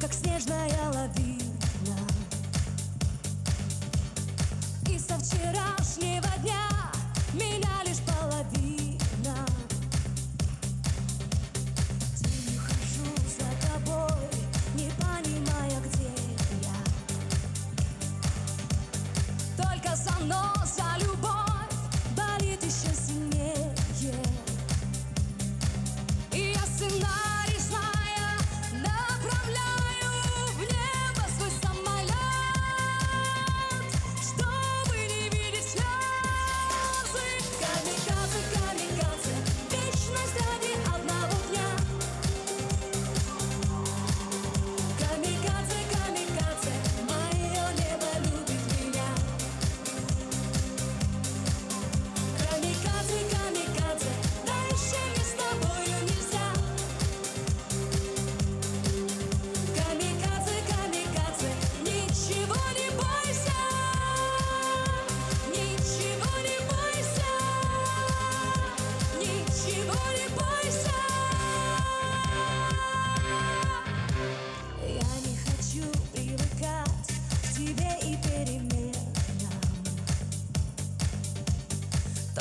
как снежная лавина. И со вчерашней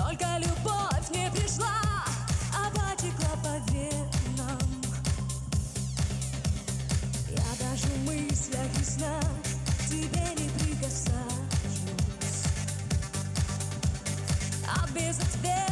Только любовь не пришла, а потекла по венам. Я даже в мыслях и снах тебе не прикасаюсь. А без ответа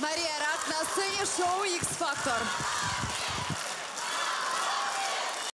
Мария Рак на сцене шоу X-Factor.